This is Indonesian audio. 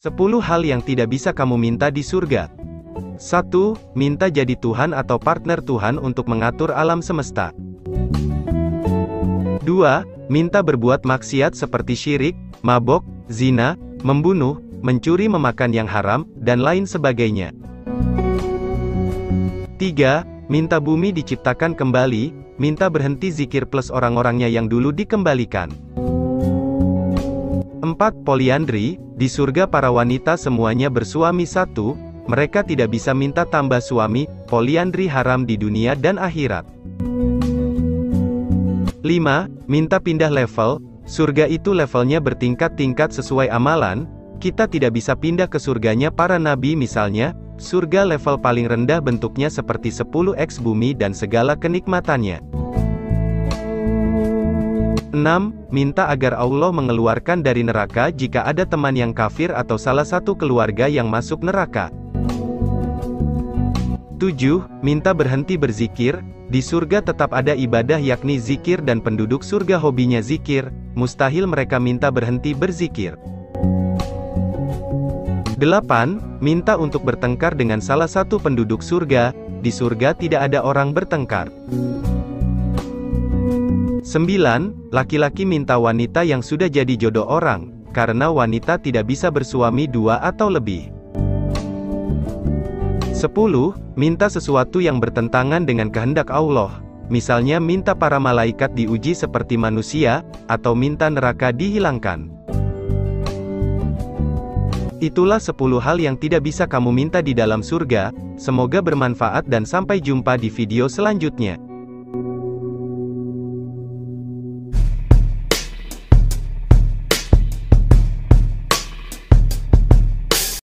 10 hal yang tidak bisa kamu minta di surga. 1. Minta jadi Tuhan atau partner Tuhan untuk mengatur alam semesta. 2. Minta berbuat maksiat seperti syirik, mabok, zina, membunuh, mencuri memakan yang haram, dan lain sebagainya. 3. Minta bumi diciptakan kembali, minta berhenti zikir plus orang-orangnya yang dulu dikembalikan. 4. Poliandri, di surga para wanita semuanya bersuami satu, mereka tidak bisa minta tambah suami, poliandri haram di dunia dan akhirat. 5. Minta pindah level, surga itu levelnya bertingkat-tingkat sesuai amalan, kita tidak bisa pindah ke surganya para nabi misalnya, surga level paling rendah bentuknya seperti 10x bumi dan segala kenikmatannya. 6. Minta agar Allah mengeluarkan dari neraka jika ada teman yang kafir atau salah satu keluarga yang masuk neraka. 7. Minta berhenti berzikir, di surga tetap ada ibadah yakni zikir dan penduduk surga hobinya zikir, mustahil mereka minta berhenti berzikir. 8. Minta untuk bertengkar dengan salah satu penduduk surga, di surga tidak ada orang bertengkar. 9. Laki-laki minta wanita yang sudah jadi jodoh orang, karena wanita tidak bisa bersuami dua atau lebih. 10. Minta sesuatu yang bertentangan dengan kehendak Allah, misalnya minta para malaikat diuji seperti manusia, atau minta neraka dihilangkan. Itulah 10 hal yang tidak bisa kamu minta di dalam surga, semoga bermanfaat dan sampai jumpa di video selanjutnya.